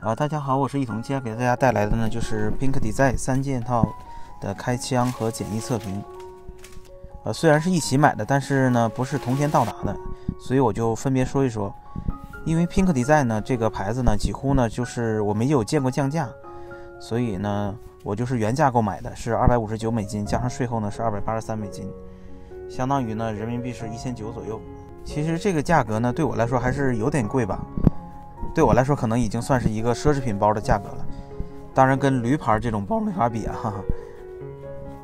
啊，大家好，我是一彤，今天给大家带来的呢就是 Pink Design 三件套的开箱和简易测评。呃，虽然是一起买的，但是呢不是同天到达的，所以我就分别说一说。因为 Pink Design 呢这个牌子呢几乎呢就是我没有见过降价，所以呢我就是原价购买的，是二百五十九美金，加上税后呢是二百八十三美金，相当于呢人民币是一千九左右。其实这个价格呢对我来说还是有点贵吧。对我来说，可能已经算是一个奢侈品包的价格了。当然，跟驴牌这种包没法比啊。哈哈。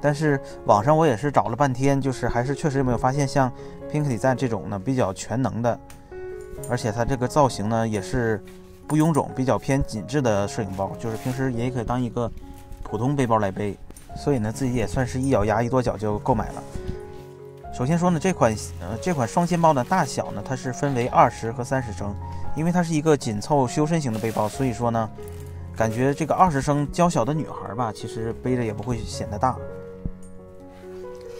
但是网上我也是找了半天，就是还是确实没有发现像 Pink Design 这种呢比较全能的，而且它这个造型呢也是不臃肿、比较偏紧致的摄影包，就是平时也可以当一个普通背包来背。所以呢，自己也算是一咬牙一跺脚就购买了。首先说呢，这款呃这款双肩包的大小呢，它是分为二十和三十升。因为它是一个紧凑修身型的背包，所以说呢，感觉这个二十升娇小的女孩吧，其实背着也不会显得大。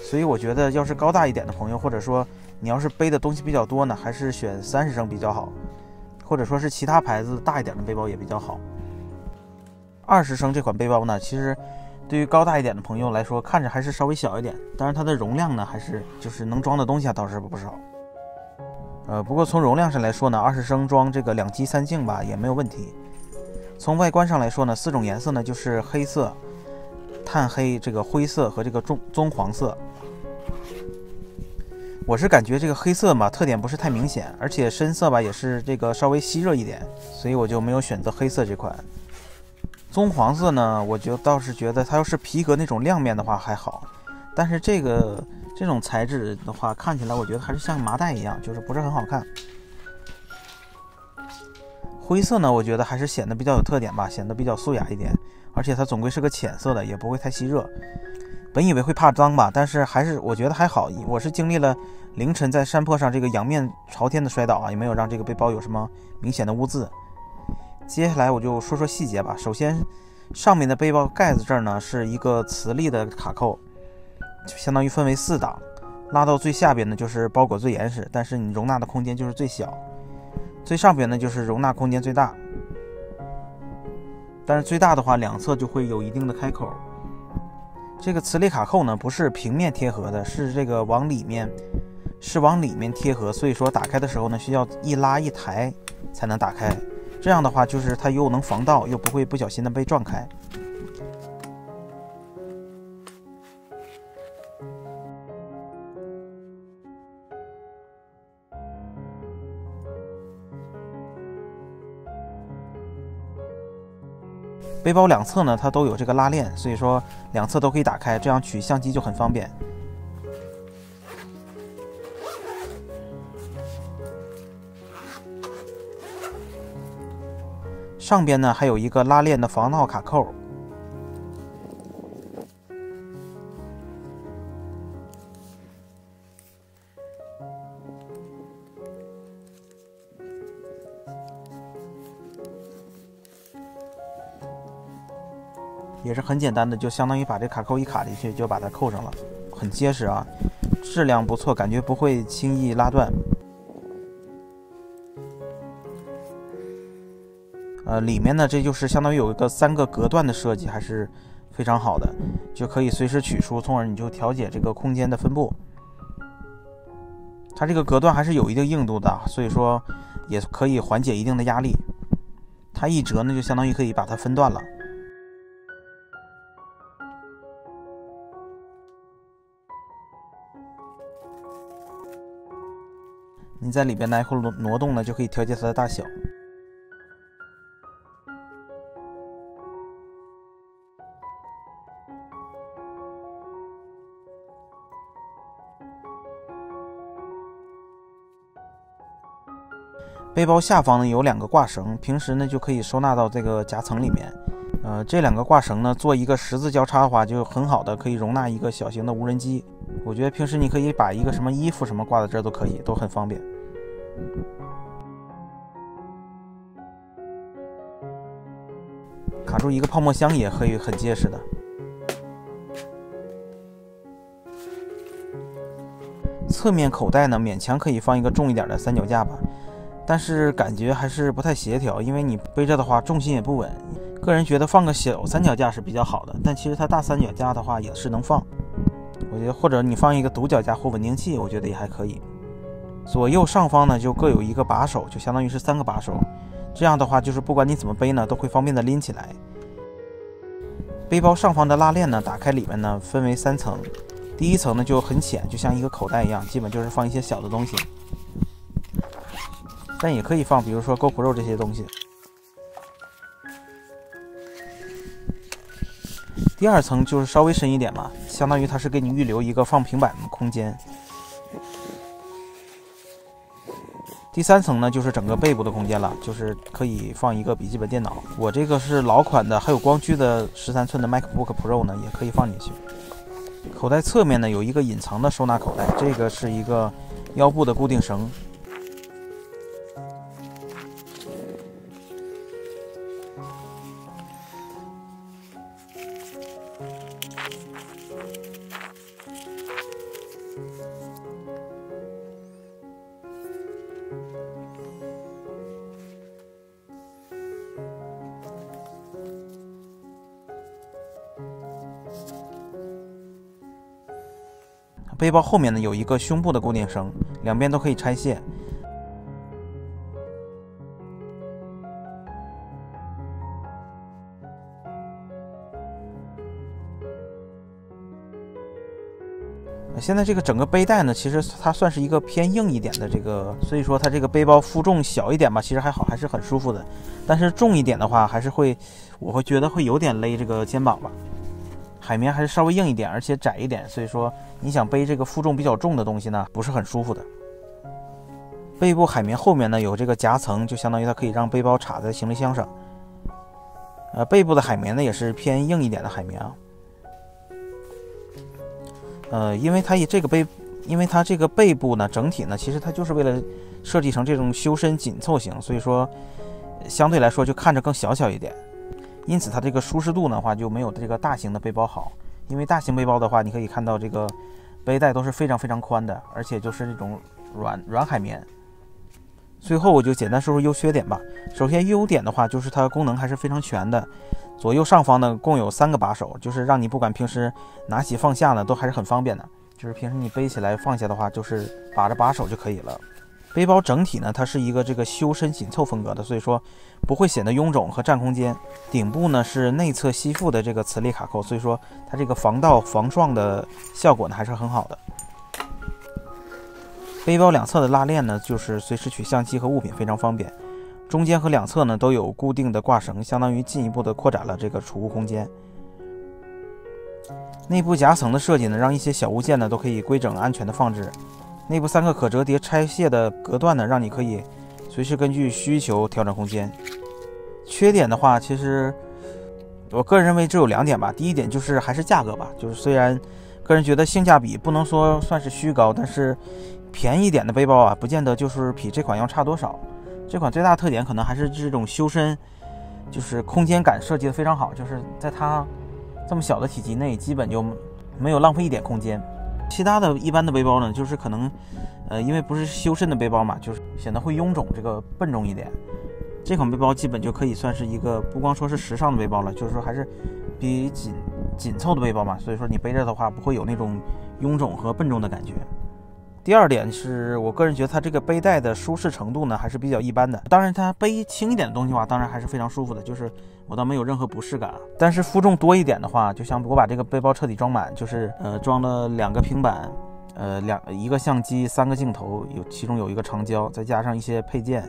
所以我觉得，要是高大一点的朋友，或者说你要是背的东西比较多呢，还是选三十升比较好，或者说是其他牌子大一点的背包也比较好。二十升这款背包呢，其实对于高大一点的朋友来说，看着还是稍微小一点，但是它的容量呢，还是就是能装的东西啊倒是不少。呃，不过从容量上来说呢，二十升装这个两机三镜吧也没有问题。从外观上来说呢，四种颜色呢就是黑色、炭黑、这个灰色和这个棕棕黄色。我是感觉这个黑色嘛，特点不是太明显，而且深色吧也是这个稍微吸热一点，所以我就没有选择黑色这款。棕黄色呢，我就倒是觉得它要是皮革那种亮面的话还好，但是这个。这种材质的话，看起来我觉得还是像麻袋一样，就是不是很好看。灰色呢，我觉得还是显得比较有特点吧，显得比较素雅一点。而且它总归是个浅色的，也不会太吸热。本以为会怕脏吧，但是还是我觉得还好。我是经历了凌晨在山坡上这个仰面朝天的摔倒啊，也没有让这个背包有什么明显的污渍。接下来我就说说细节吧。首先，上面的背包盖子这儿呢是一个磁力的卡扣。就相当于分为四档，拉到最下边呢就是包裹最严实，但是你容纳的空间就是最小。最上边呢就是容纳空间最大，但是最大的话两侧就会有一定的开口。这个磁力卡扣呢不是平面贴合的，是这个往里面是往里面贴合，所以说打开的时候呢需要一拉一抬才能打开。这样的话就是它又能防盗，又不会不小心的被撞开。背包两侧呢，它都有这个拉链，所以说两侧都可以打开，这样取相机就很方便。上边呢还有一个拉链的防盗卡扣。是很简单的，就相当于把这卡扣一卡进去，就把它扣上了，很结实啊，质量不错，感觉不会轻易拉断。呃，里面呢，这就是相当于有一个三个隔断的设计，还是非常好的，就可以随时取出，从而你就调节这个空间的分布。它这个隔断还是有一定硬度的，所以说也可以缓解一定的压力。它一折呢，就相当于可以把它分段了。你在里边来回挪挪动呢，就可以调节它的大小。背包下方呢有两个挂绳，平时呢就可以收纳到这个夹层里面。呃，这两个挂绳呢做一个十字交叉的话，就很好的可以容纳一个小型的无人机。我觉得平时你可以把一个什么衣服什么挂在这儿都可以，都很方便。卡住一个泡沫箱也可以很结实的。侧面口袋呢，勉强可以放一个重一点的三脚架吧。但是感觉还是不太协调，因为你背着的话重心也不稳。个人觉得放个小三脚架是比较好的，但其实它大三脚架的话也是能放。我觉得或者你放一个独脚架或稳定器，我觉得也还可以。左右上方呢就各有一个把手，就相当于是三个把手。这样的话就是不管你怎么背呢，都会方便的拎起来。背包上方的拉链呢，打开里面呢分为三层，第一层呢就很浅，就像一个口袋一样，基本就是放一些小的东西。但也可以放，比如说 GoPro 这些东西。第二层就是稍微深一点嘛，相当于它是给你预留一个放平板的空间。第三层呢，就是整个背部的空间了，就是可以放一个笔记本电脑。我这个是老款的，还有光驱的十三寸的 MacBook Pro 呢，也可以放进去。口袋侧面呢有一个隐藏的收纳口袋，这个是一个腰部的固定绳。背包后面呢有一个胸部的固定绳，两边都可以拆卸。现在这个整个背带呢，其实它算是一个偏硬一点的这个，所以说它这个背包负重小一点吧，其实还好，还是很舒服的。但是重一点的话，还是会，我会觉得会有点勒这个肩膀吧。海绵还是稍微硬一点，而且窄一点，所以说你想背这个负重比较重的东西呢，不是很舒服的。背部海绵后面呢有这个夹层，就相当于它可以让背包插在行李箱上。呃，背部的海绵呢也是偏硬一点的海绵啊。呃，因为它以这个背，因为它这个背部呢整体呢其实它就是为了设计成这种修身紧凑型，所以说相对来说就看着更小巧一点。因此，它这个舒适度的话就没有这个大型的背包好。因为大型背包的话，你可以看到这个背带都是非常非常宽的，而且就是这种软软海绵。最后我就简单说说优缺点吧。首先，优点的话就是它功能还是非常全的。左右上方呢共有三个把手，就是让你不管平时拿起放下呢都还是很方便的。就是平时你背起来放下的话，就是把着把手就可以了。背包整体呢，它是一个这个修身紧凑风格的，所以说不会显得臃肿和占空间。顶部呢是内侧吸附的这个磁力卡扣，所以说它这个防盗防撞的效果呢还是很好的。背包两侧的拉链呢，就是随时取相机和物品非常方便。中间和两侧呢都有固定的挂绳，相当于进一步的扩展了这个储物空间。内部夹层的设计呢，让一些小物件呢都可以规整安全的放置。内部三个可折叠拆卸的隔断呢，让你可以随时根据需求调整空间。缺点的话，其实我个人认为只有两点吧。第一点就是还是价格吧，就是虽然个人觉得性价比不能说算是虚高，但是便宜一点的背包啊，不见得就是比这款要差多少。这款最大特点可能还是这种修身，就是空间感设计的非常好，就是在它这么小的体积内，基本就没有浪费一点空间。其他的一般的背包呢，就是可能，呃，因为不是修身的背包嘛，就是显得会臃肿，这个笨重一点。这款背包基本就可以算是一个不光说是时尚的背包了，就是说还是比紧紧凑的背包嘛，所以说你背着的话不会有那种臃肿和笨重的感觉。第二点是我个人觉得它这个背带的舒适程度呢还是比较一般的。当然，它背轻一点的东西的话，当然还是非常舒服的，就是我倒没有任何不适感。但是负重多一点的话，就像我把这个背包彻底装满，就是呃装了两个平板，呃两一个相机，三个镜头，有其中有一个长焦，再加上一些配件，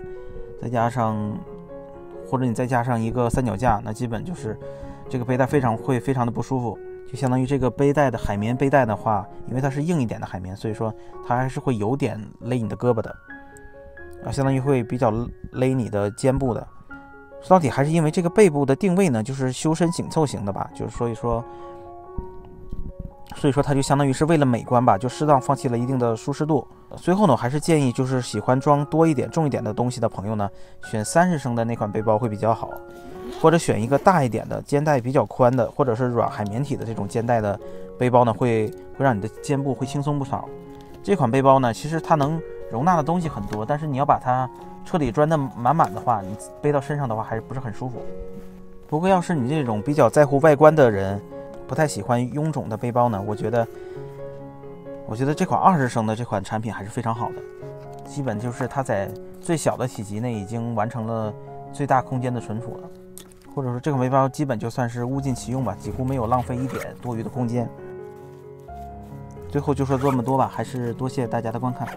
再加上或者你再加上一个三脚架，那基本就是这个背带非常会非常的不舒服。就相当于这个背带的海绵背带的话，因为它是硬一点的海绵，所以说它还是会有点勒你的胳膊的，啊，相当于会比较勒你的肩部的。说到底还是因为这个背部的定位呢，就是修身紧凑型的吧，就是所以说，所以说它就相当于是为了美观吧，就适当放弃了一定的舒适度。最后呢，我还是建议就是喜欢装多一点、重一点的东西的朋友呢，选三十升的那款背包会比较好。或者选一个大一点的肩带比较宽的，或者是软海绵体的这种肩带的背包呢，会会让你的肩部会轻松不少。这款背包呢，其实它能容纳的东西很多，但是你要把它彻底装得满满的话，你背到身上的话还是不是很舒服。不过要是你这种比较在乎外观的人，不太喜欢臃肿的背包呢，我觉得，我觉得这款二十升的这款产品还是非常好的。基本就是它在最小的体积内已经完成了最大空间的存储了，或者说这个背包基本就算是物尽其用吧，几乎没有浪费一点多余的空间。最后就说这么多吧，还是多谢大家的观看。